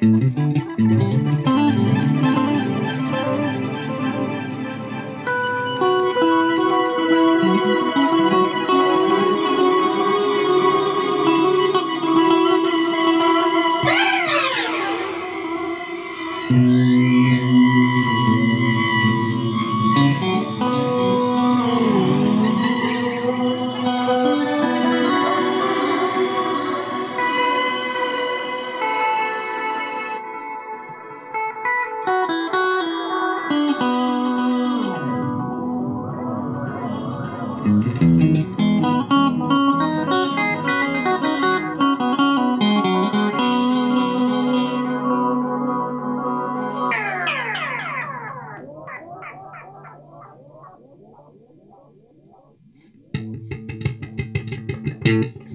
Música Mm-hmm.